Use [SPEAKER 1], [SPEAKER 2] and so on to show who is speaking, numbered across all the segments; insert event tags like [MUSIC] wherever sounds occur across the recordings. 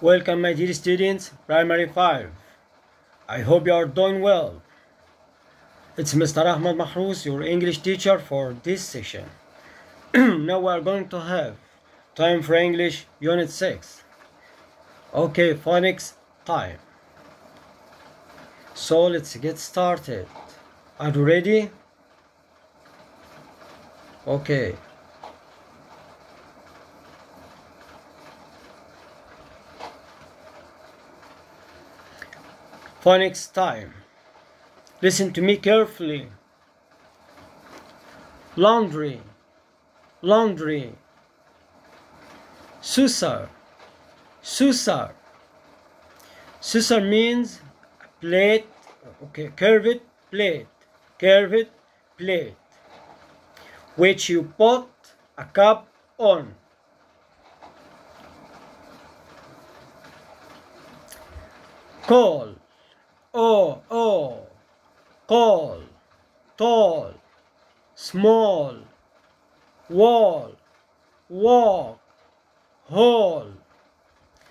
[SPEAKER 1] Welcome my dear students, Primary 5. I hope you are doing well. It's Mr. Ahmed Mahrous, your English teacher for this session. [CLEARS THROAT] now we are going to have time for English Unit 6. Okay, phonics time. So let's get started. Are you ready? Okay. Phonics time. Listen to me carefully. Laundry, laundry. Susar, susar. Susar means plate, okay, curved plate, curved plate, which you put a cup on. Call, oh, oh, call, tall, small, wall, walk, hall.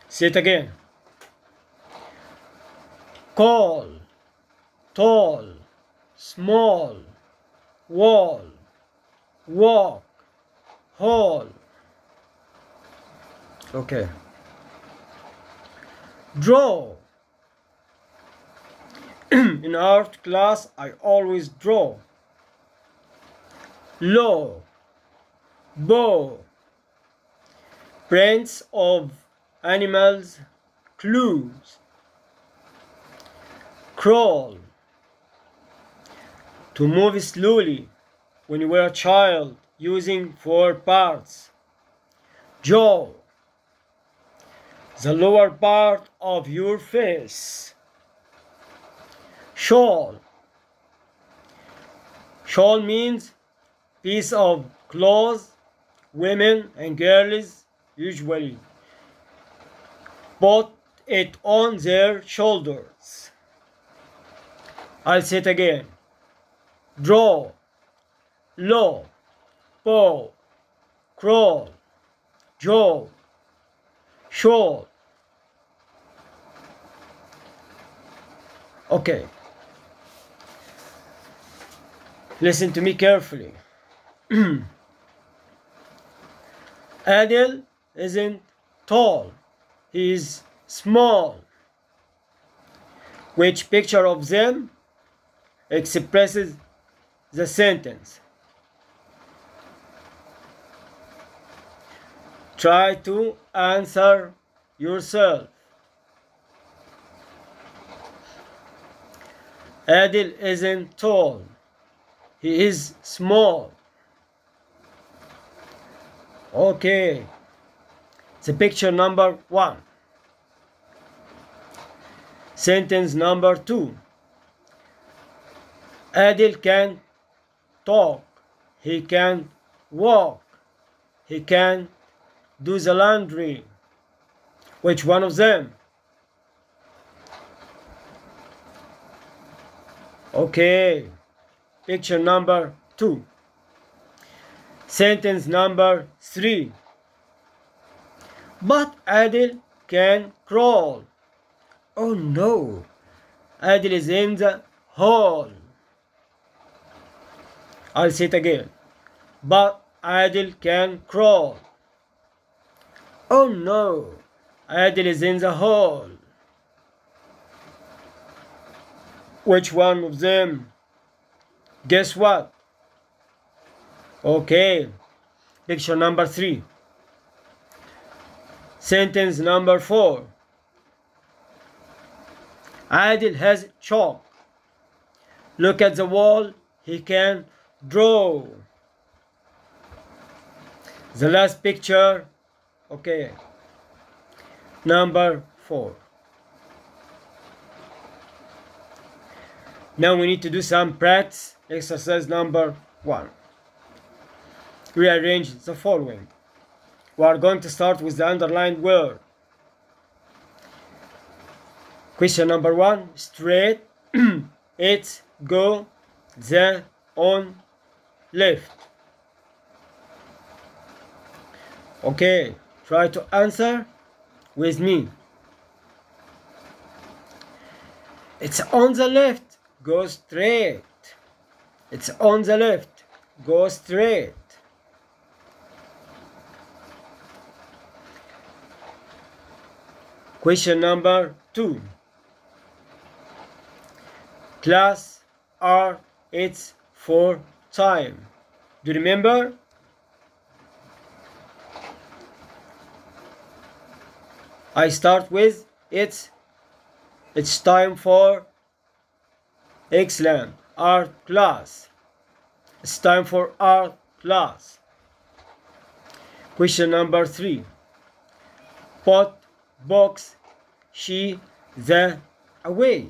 [SPEAKER 1] Say it again. Call, tall, small, wall, walk, hall. Okay. Draw. [CLEARS THROAT] In art class, I always draw. Law, bow, prints of animals, clues, crawl, to move slowly when you were a child using four parts, jaw, the lower part of your face, shawl, shawl means piece of clothes women and girls usually put it on their shoulders. I'll say it again. Draw, low, bow, crawl, jaw, shawl. Okay. Listen to me carefully. [CLEARS THROAT] Adil isn't tall, he is small. Which picture of them expresses the sentence? Try to answer yourself. Adil isn't tall, he is small. Okay, the picture number one. Sentence number two. Adil can talk, he can walk, he can do the laundry. Which one of them? Okay, picture number two. Sentence number three. But Adil can crawl. Oh no, Adil is in the hall. I'll say it again. But Adil can crawl. Oh no, Adil is in the hall. Which one of them? Guess what? Okay, picture number three. Sentence number four. Adil has chalk. Look at the wall, he can draw. The last picture, okay, number four. Now we need to do some prats exercise number one. Rearrange the following. We are going to start with the underlined word. Question number one, straight, [CLEARS THROAT] it, go, the, on, left. Okay, try to answer with me. It's on the left. Go straight. It's on the left. Go straight. Question number two. Class R it's for time. Do you remember? I start with it's it's time for excellent art class. It's time for art class. Question number three. Pot box she the away.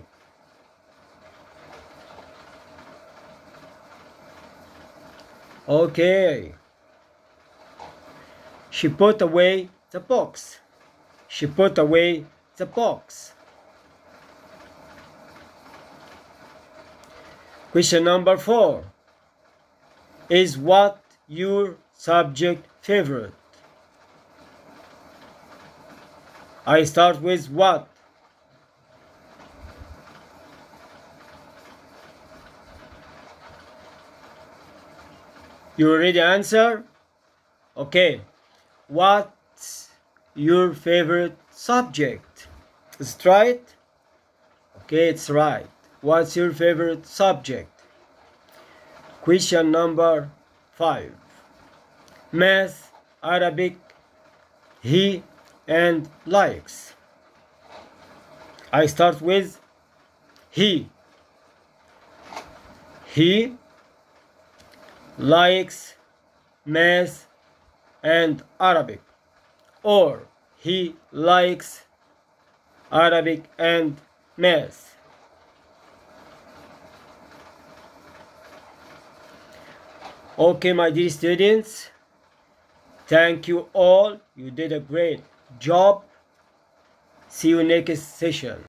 [SPEAKER 1] Okay. She put away the box. She put away the box. Question number four. Is what your subject favorite? I start with what? You already answer? Okay. What's your favorite subject? Is it right? Okay, it's right. What's your favorite subject? Question number five. Math, Arabic, he and likes. I start with he. He likes math and Arabic or he likes Arabic and math. Okay, my dear students, thank you all. You did a great job. See you next session.